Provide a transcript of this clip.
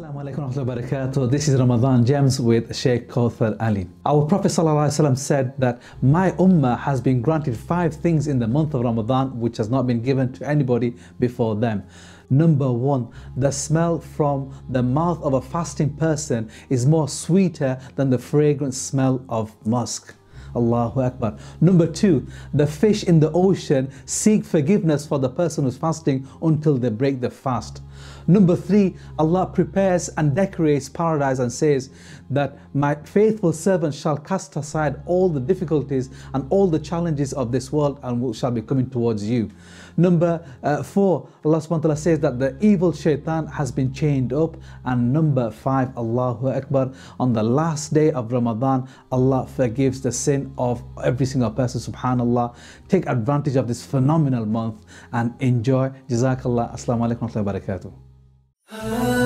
barakatuh. This is Ramadan Gems with Sheikh Kauther Ali. Our Prophet ﷺ said that my ummah has been granted five things in the month of Ramadan which has not been given to anybody before them. Number one, the smell from the mouth of a fasting person is more sweeter than the fragrant smell of musk. Allahu Akbar. Number two, the fish in the ocean seek forgiveness for the person who's fasting until they break the fast. Number three, Allah prepares and decorates paradise and says that my faithful servant shall cast aside all the difficulties and all the challenges of this world and shall be coming towards you. Number uh, four, Allah subhanahu wa ta'ala says that the evil shaitan has been chained up. And number five, Allahu Akbar, on the last day of Ramadan, Allah forgives the sin of every single person, subhanallah. Take advantage of this phenomenal month and enjoy. Jazakallah. Assalamu alaikum wa rahmatullahi wa barakatuh.